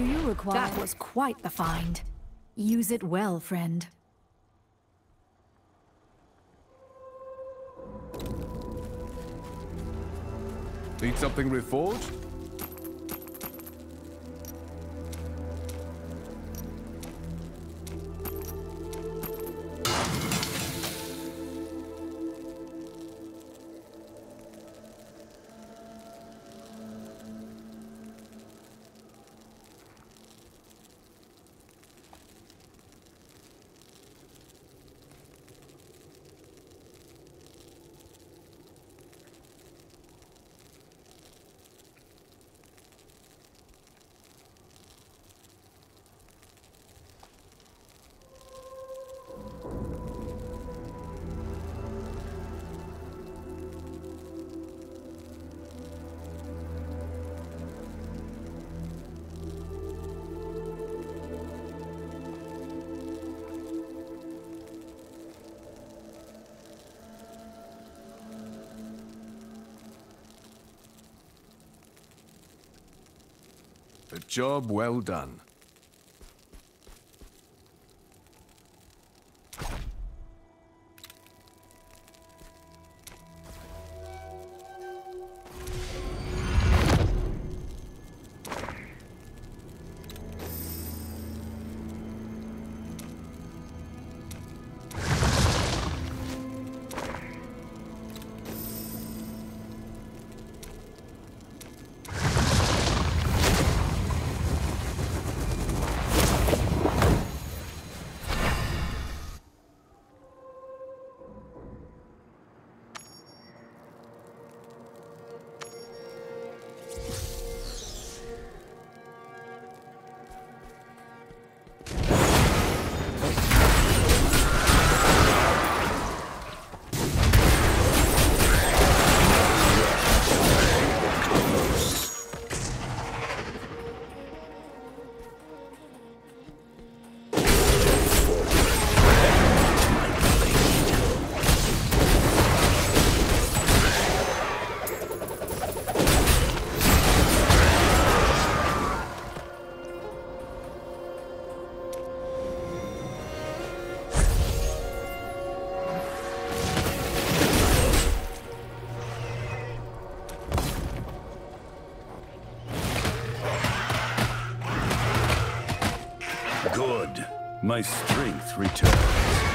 Do you require... That was quite the find. Use it well, friend. Need something reforged? A job well done. My strength returns.